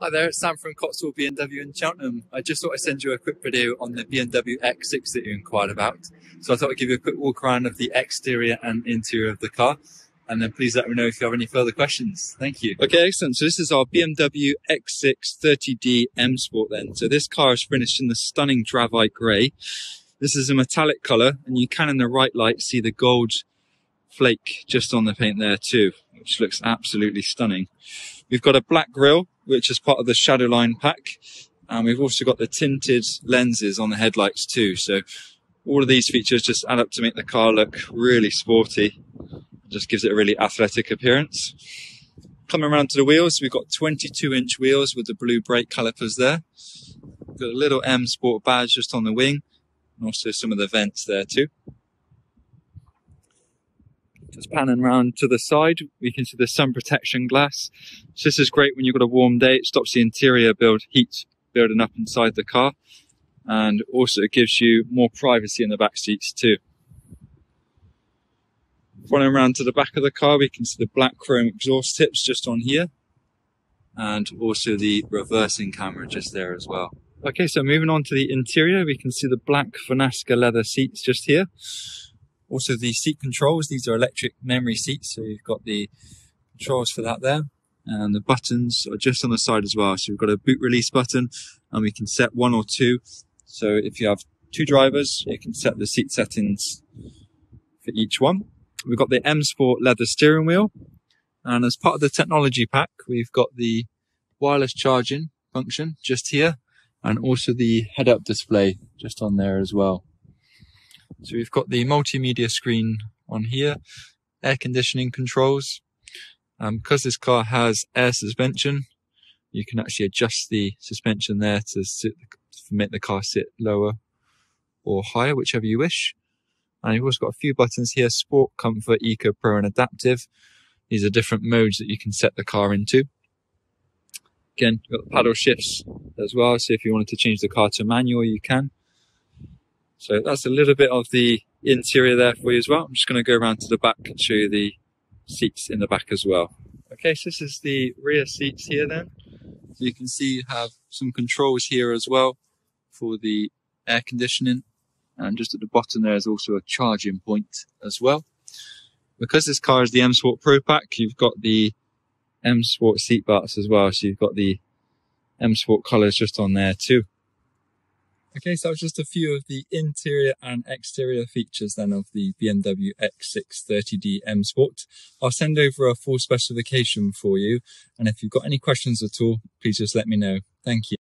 Hi there, it's Sam from Cotswold BMW in Cheltenham. I just thought I'd send you a quick video on the BMW X6 that you inquired about. So I thought I'd give you a quick walk around of the exterior and interior of the car. And then please let me know if you have any further questions. Thank you. Okay, excellent. So this is our BMW X6 30D M Sport then. So this car is finished in the stunning Dravite grey. This is a metallic colour and you can in the right light see the gold flake just on the paint there too, which looks absolutely stunning. We've got a black grille which is part of the Shadowline pack. And we've also got the tinted lenses on the headlights too. So all of these features just add up to make the car look really sporty. Just gives it a really athletic appearance. Coming around to the wheels, we've got 22 inch wheels with the blue brake calipers there. We've got a little M Sport badge just on the wing and also some of the vents there too. Just panning around to the side, we can see the sun protection glass. So this is great when you've got a warm day. It stops the interior build heat building up inside the car. And also it gives you more privacy in the back seats too. Running around to the back of the car, we can see the black chrome exhaust tips just on here. And also the reversing camera just there as well. Okay, so moving on to the interior, we can see the black Vernasca leather seats just here. Also the seat controls, these are electric memory seats, so you've got the controls for that there. And the buttons are just on the side as well. So we've got a boot release button and we can set one or two. So if you have two drivers, you can set the seat settings for each one. We've got the M Sport leather steering wheel. And as part of the technology pack, we've got the wireless charging function just here and also the head up display just on there as well. So we've got the multimedia screen on here, air conditioning controls. Um, because this car has air suspension, you can actually adjust the suspension there to, sit, to make the car sit lower or higher, whichever you wish. And you've also got a few buttons here, Sport, Comfort, Eco, Pro and Adaptive. These are different modes that you can set the car into. Again, you've got the paddle shifts as well. So if you wanted to change the car to manual, you can. So that's a little bit of the interior there for you as well. I'm just going to go around to the back and show you the seats in the back as well. Okay, so this is the rear seats here then. So you can see you have some controls here as well for the air conditioning. And just at the bottom there is also a charging point as well. Because this car is the M Sport Pro Pack, you've got the M Sport seat belts as well. So you've got the M Sport colours just on there too. Okay, so just a few of the interior and exterior features then of the BMW X6 30D M Sport. I'll send over a full specification for you. And if you've got any questions at all, please just let me know. Thank you.